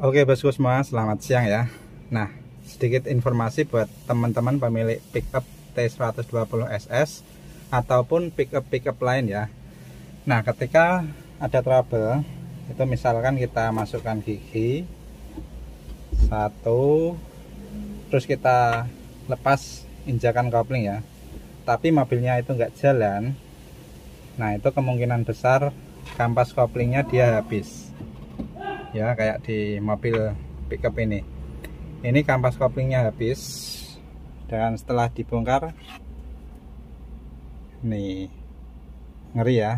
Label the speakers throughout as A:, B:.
A: Oke bosku semua, selamat siang ya. Nah, sedikit informasi buat teman-teman pemilik pickup T120SS ataupun pickup-pickup lain ya. Nah, ketika ada trouble, itu misalkan kita masukkan gigi satu, terus kita lepas injakan kopling ya. Tapi mobilnya itu nggak jalan. Nah, itu kemungkinan besar kampas koplingnya dia habis ya kayak di mobil pickup ini. Ini kampas koplingnya habis. Dan setelah dibongkar nih ngeri ya.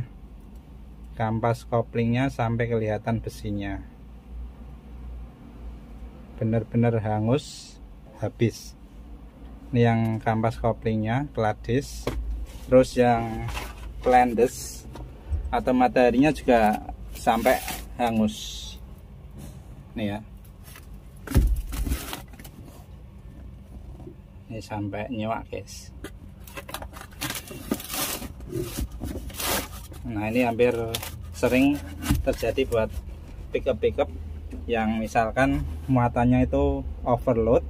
A: Kampas koplingnya sampai kelihatan besinya. Bener-bener hangus habis. Ini yang kampas koplingnya gladis terus yang plendes atau mataharinya juga sampai hangus nih ya. Ini sampai nyewak guys. Nah ini hampir sering terjadi buat pickup pickup yang misalkan muatannya itu overload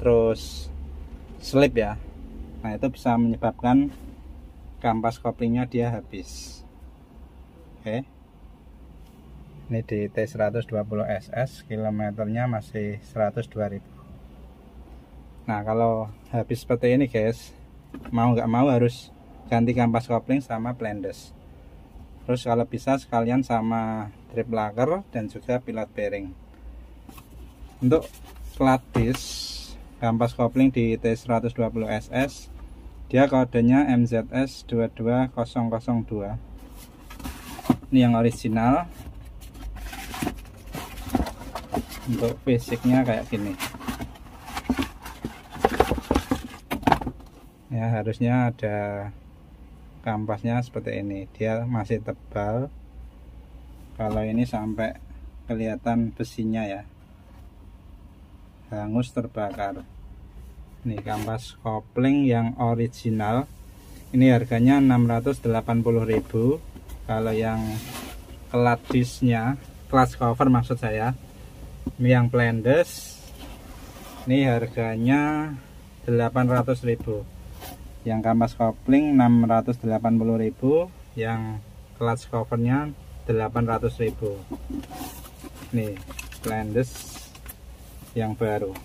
A: terus slip ya. Nah itu bisa menyebabkan kampas koplingnya dia habis. Oke. okay ini di T120SS kilometernya masih 102.000 nah kalau habis seperti ini guys mau nggak mau harus ganti kampas kopling sama blendes terus kalau bisa sekalian sama trip lagger dan juga pilot bearing. Untuk plat disk kampas kopling di T120SS dia kodenya MZS 22002 ini yang original untuk fisiknya kayak gini. Ya harusnya ada kampasnya seperti ini. Dia masih tebal. Kalau ini sampai kelihatan besinya ya. Hangus terbakar. Ini kampas kopling yang original. Ini harganya 680.000 kalau yang kelat disnya kelas cover maksud saya yang plendes ini harganya 800.000 yang kampas kopling 680.000 yang clutch covernya 800.000 nih plendes yang baru.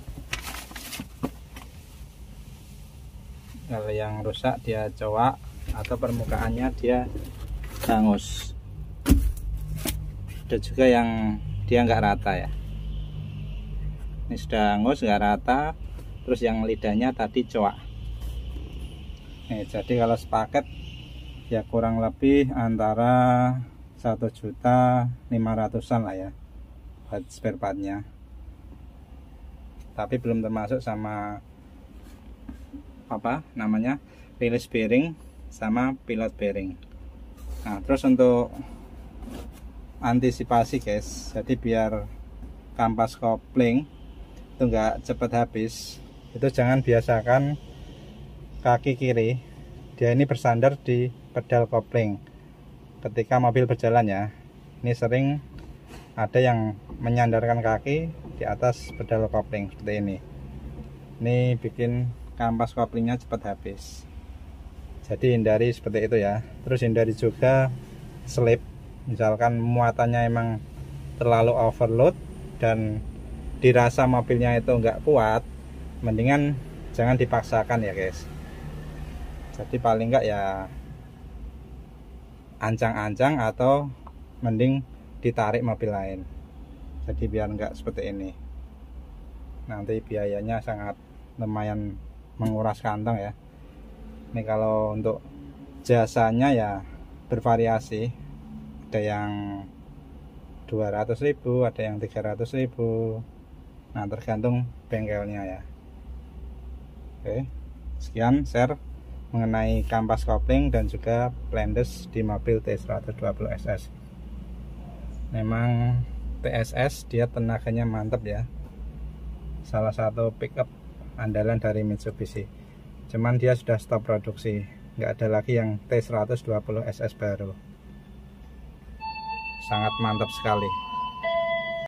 A: Kalau yang rusak dia cowak atau permukaannya dia hangus. Ada juga yang dia nggak rata ya ini sudah hangus nggak rata terus yang lidahnya tadi coak. Nih jadi kalau sepaket ya kurang lebih antara satu juta lima ratusan lah ya buat spare partnya. Tapi belum termasuk sama apa namanya release bearing sama pilot bearing. Nah terus untuk antisipasi guys. Jadi biar kampas kopling itu enggak cepat habis. Itu jangan biasakan kaki kiri. Dia ini bersandar di pedal kopling ketika mobil berjalan ya. Ini sering ada yang menyandarkan kaki di atas pedal kopling seperti ini. Ini bikin kampas koplingnya cepat habis. Jadi hindari seperti itu ya. Terus hindari juga slip. Misalkan muatannya emang terlalu overload dan dirasa mobilnya itu enggak kuat mendingan jangan dipaksakan ya guys. Jadi paling enggak ya ancang-ancang atau mending ditarik mobil lain. Jadi biar enggak seperti ini. Nanti biayanya sangat lumayan menguras kantong ya. Ini kalau untuk jasanya ya bervariasi. Ada yang 200.000 ada yang 300.000 nah tergantung bengkelnya ya. Oke sekian share mengenai kampas kopling dan juga blendes di mobil T120 SS memang TSS dia tenaganya mantap ya. Salah satu pickup andalan dari Mitsubishi. Cuman dia sudah stop produksi. Nggak ada lagi yang T120 SS baru. Sangat mantap sekali